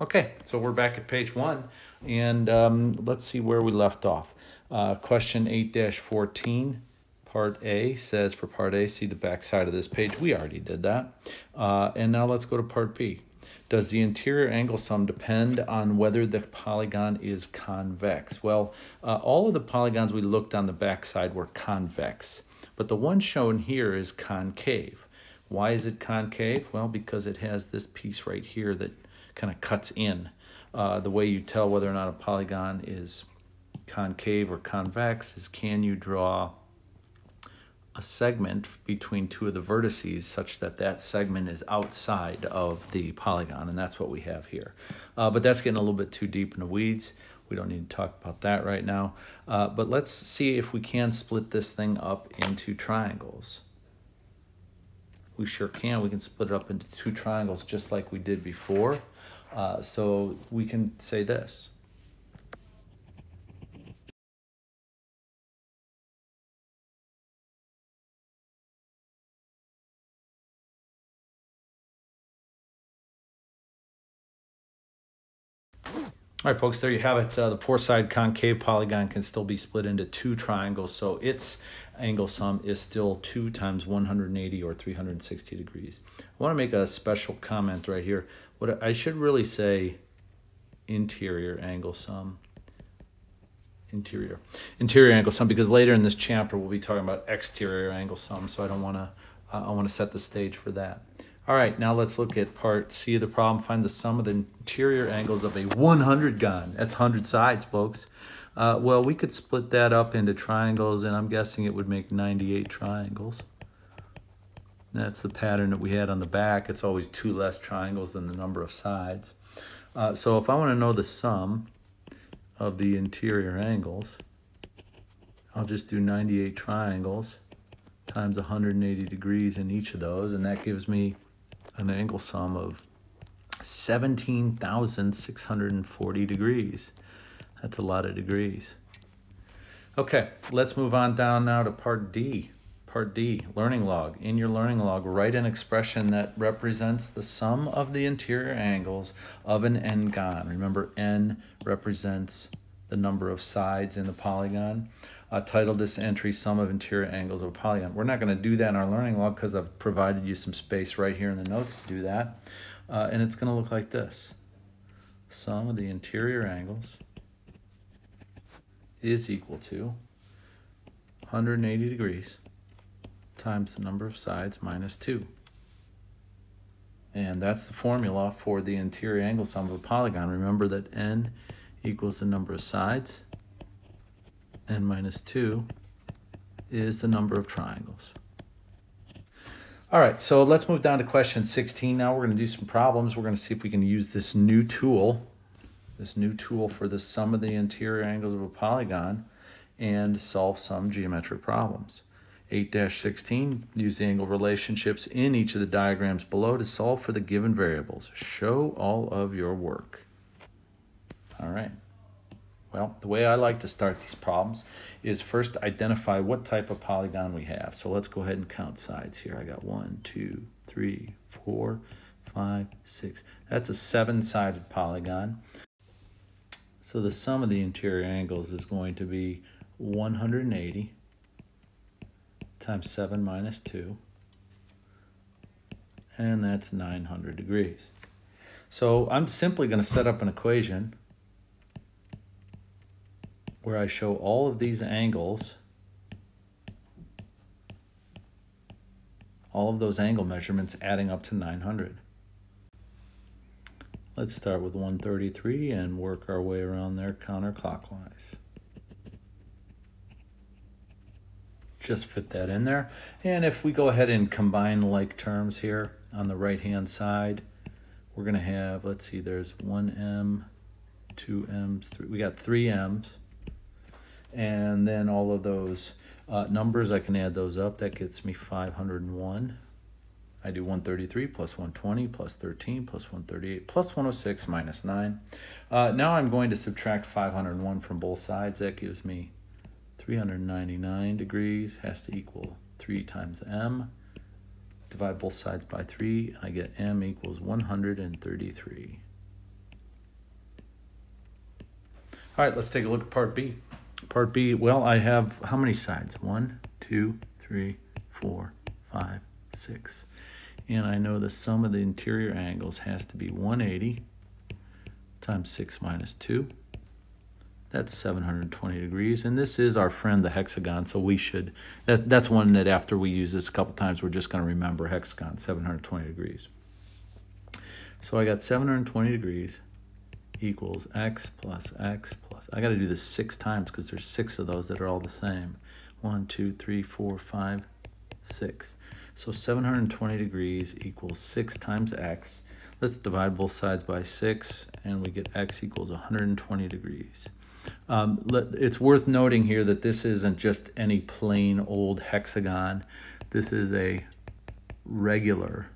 Okay, so we're back at page one, and um, let's see where we left off. Uh, question 8 14, part A says for part A, see the back side of this page. We already did that. Uh, and now let's go to part B. Does the interior angle sum depend on whether the polygon is convex? Well, uh, all of the polygons we looked on the back side were convex, but the one shown here is concave. Why is it concave? Well, because it has this piece right here that kind of cuts in. Uh, the way you tell whether or not a polygon is concave or convex is can you draw a segment between two of the vertices such that that segment is outside of the polygon, and that's what we have here. Uh, but that's getting a little bit too deep in the weeds. We don't need to talk about that right now. Uh, but let's see if we can split this thing up into triangles. We sure can. We can split it up into two triangles just like we did before. Uh, so we can say this. All right, folks, there you have it. Uh, the four-side concave polygon can still be split into two triangles, so its angle sum is still 2 times 180 or 360 degrees. I want to make a special comment right here. What I should really say interior angle sum. Interior. Interior angle sum, because later in this chapter we'll be talking about exterior angle sum, so I don't want to, uh, I want to set the stage for that. All right, now let's look at part C of the problem. Find the sum of the interior angles of a 100 gon. That's 100 sides, folks. Uh, well, we could split that up into triangles, and I'm guessing it would make 98 triangles. That's the pattern that we had on the back. It's always two less triangles than the number of sides. Uh, so if I want to know the sum of the interior angles, I'll just do 98 triangles times 180 degrees in each of those, and that gives me an angle sum of 17,640 degrees. That's a lot of degrees. Okay, let's move on down now to part D. Part D, learning log. In your learning log, write an expression that represents the sum of the interior angles of an n-gon. Remember, n represents the number of sides in the polygon uh, titled this entry Sum of Interior Angles of a Polygon. We're not going to do that in our learning log because I've provided you some space right here in the notes to do that. Uh, and it's going to look like this. Sum of the interior angles is equal to 180 degrees times the number of sides minus 2. And that's the formula for the interior angle sum of a polygon. Remember that n equals the number of sides n minus 2 is the number of triangles. All right, so let's move down to question 16 now. We're going to do some problems. We're going to see if we can use this new tool, this new tool for the sum of the interior angles of a polygon and solve some geometric problems. 8-16, use the angle relationships in each of the diagrams below to solve for the given variables. Show all of your work. All right. Well, the way I like to start these problems is first identify what type of polygon we have. So let's go ahead and count sides here. I got one, two, three, four, five, six. That's a seven-sided polygon. So the sum of the interior angles is going to be 180 times 7 minus 2. And that's 900 degrees. So I'm simply going to set up an equation where I show all of these angles, all of those angle measurements adding up to 900. Let's start with 133 and work our way around there counterclockwise. Just fit that in there. And if we go ahead and combine like terms here on the right hand side, we're going to have, let's see, there's 1m, 2m's, three, we got 3 m's and then all of those uh, numbers, I can add those up. That gets me 501. I do 133 plus 120 plus 13 plus 138 plus 106 minus 9. Uh, now I'm going to subtract 501 from both sides. That gives me 399 degrees has to equal 3 times m. Divide both sides by 3. I get m equals 133. All right, let's take a look at part B. Part B, well, I have how many sides? One, two, three, four, five, six. And I know the sum of the interior angles has to be 180 times 6 minus 2. That's 720 degrees. And this is our friend, the hexagon, so we should, that, that's one that after we use this a couple times, we're just going to remember hexagon, 720 degrees. So I got 720 degrees equals x plus x plus. I got to do this six times because there's six of those that are all the same. One, two, three, four, five, six. So 720 degrees equals six times x. Let's divide both sides by six and we get x equals 120 degrees. Um, let, it's worth noting here that this isn't just any plain old hexagon. This is a regular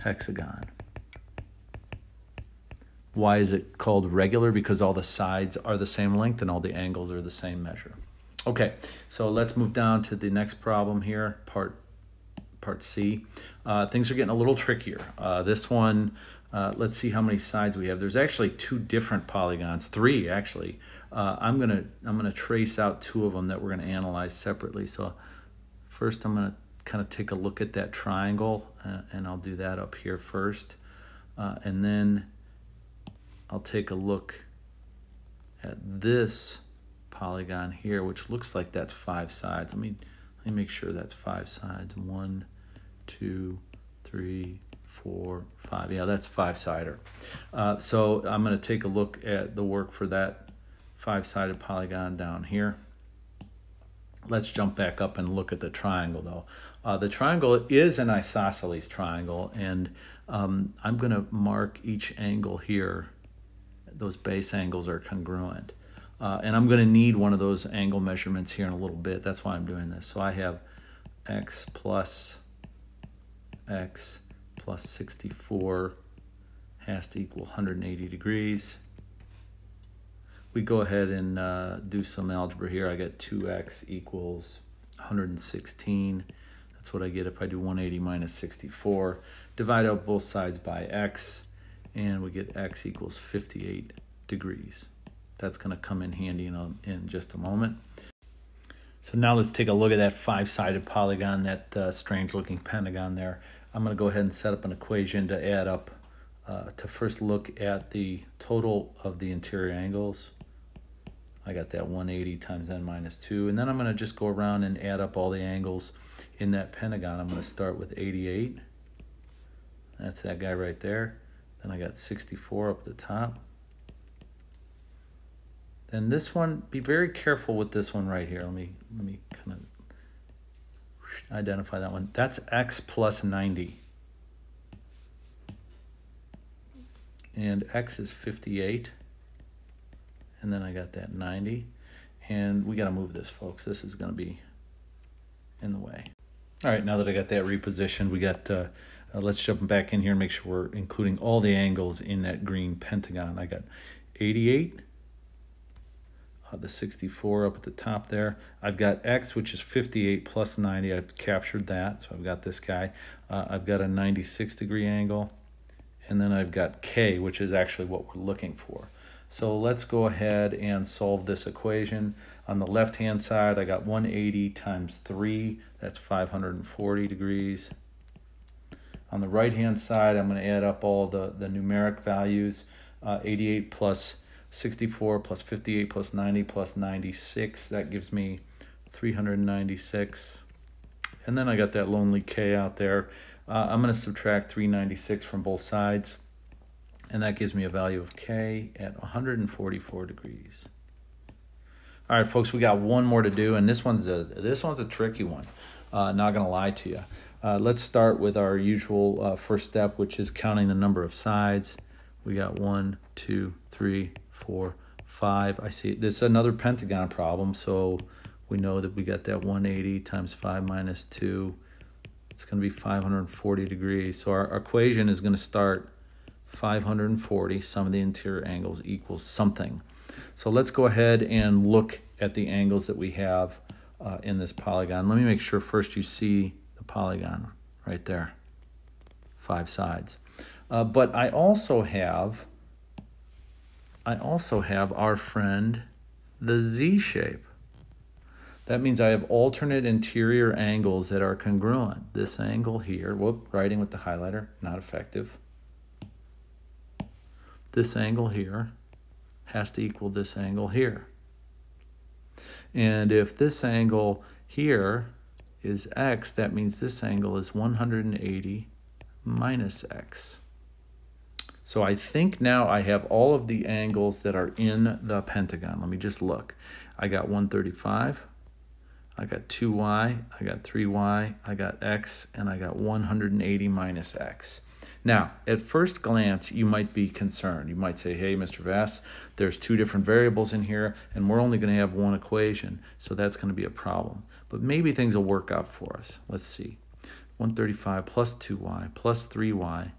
hexagon. Why is it called regular? Because all the sides are the same length and all the angles are the same measure. Okay, so let's move down to the next problem here, part part C. Uh, things are getting a little trickier. Uh, this one, uh, let's see how many sides we have. There's actually two different polygons, three actually. Uh, I'm gonna I'm gonna trace out two of them that we're gonna analyze separately. So first, I'm gonna kind of take a look at that triangle, uh, and I'll do that up here first, uh, and then I'll take a look at this polygon here, which looks like that's five sides. Let me, let me make sure that's five sides. One, two, three, four, five. Yeah, that's five-sider. Uh, so I'm going to take a look at the work for that five-sided polygon down here. Let's jump back up and look at the triangle, though. Uh, the triangle is an isosceles triangle, and um, I'm going to mark each angle here. Those base angles are congruent. Uh, and I'm going to need one of those angle measurements here in a little bit. That's why I'm doing this. So I have x plus x plus 64 has to equal 180 degrees. We go ahead and uh, do some algebra here. I get 2x equals 116. That's what I get if I do 180 minus 64. Divide out both sides by x, and we get x equals 58 degrees. That's going to come in handy in, a, in just a moment. So now let's take a look at that five-sided polygon, that uh, strange-looking pentagon there. I'm going to go ahead and set up an equation to add up, uh, to first look at the total of the interior angles. I got that 180 times n minus 2. And then I'm going to just go around and add up all the angles in that pentagon. I'm going to start with 88. That's that guy right there. Then I got 64 up at the top. Then this one, be very careful with this one right here. Let me let me kind of identify that one. That's x plus 90. And x is 58. And then I got that 90. And we got to move this, folks. This is going to be in the way. All right, now that I got that repositioned, we got, uh, uh, let's jump back in here and make sure we're including all the angles in that green pentagon. I got 88, uh, the 64 up at the top there. I've got X, which is 58 plus 90. I've captured that, so I've got this guy. Uh, I've got a 96 degree angle, and then I've got K, which is actually what we're looking for. So let's go ahead and solve this equation. On the left-hand side, I got 180 times 3. That's 540 degrees. On the right-hand side, I'm going to add up all the, the numeric values. Uh, 88 plus 64 plus 58 plus 90 plus 96. That gives me 396. And then I got that lonely K out there. Uh, I'm going to subtract 396 from both sides. And that gives me a value of K at 144 degrees. All right, folks, we got one more to do, and this one's a this one's a tricky one. Uh, not gonna lie to you. Uh, let's start with our usual uh, first step, which is counting the number of sides. We got one, two, three, four, five. I see this is another pentagon problem, so we know that we got that 180 times 5 minus 2. It's going to be 540 degrees. So our, our equation is going to start 540, sum of the interior angles equals something. So let's go ahead and look at the angles that we have uh, in this polygon. Let me make sure first you see the polygon right there, five sides. Uh, but I also have I also have our friend, the Z shape. That means I have alternate interior angles that are congruent. This angle here, whoop, writing with the highlighter, not effective. This angle here has to equal this angle here. And if this angle here is x, that means this angle is 180 minus x. So I think now I have all of the angles that are in the pentagon. Let me just look. I got 135, I got 2y, I got 3y, I got x, and I got 180 minus x. Now, at first glance, you might be concerned. You might say, hey, Mr. Vas, there's two different variables in here, and we're only going to have one equation, so that's going to be a problem. But maybe things will work out for us. Let's see. 135 plus 2y plus 3y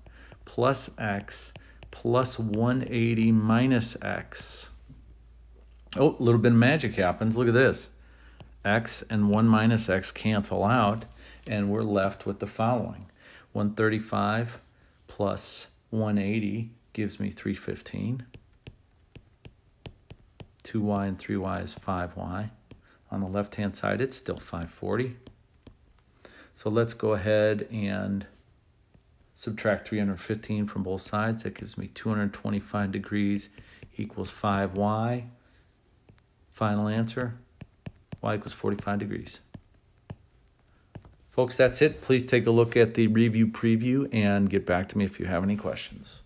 plus x plus 180 minus x. Oh, a little bit of magic happens. Look at this x and 1 minus x cancel out, and we're left with the following. 135 plus 180 gives me 315. 2y and 3y is 5y. On the left-hand side, it's still 540. So let's go ahead and subtract 315 from both sides. That gives me 225 degrees equals 5y. Final answer, y equals 45 degrees. Folks, that's it. Please take a look at the review preview and get back to me if you have any questions.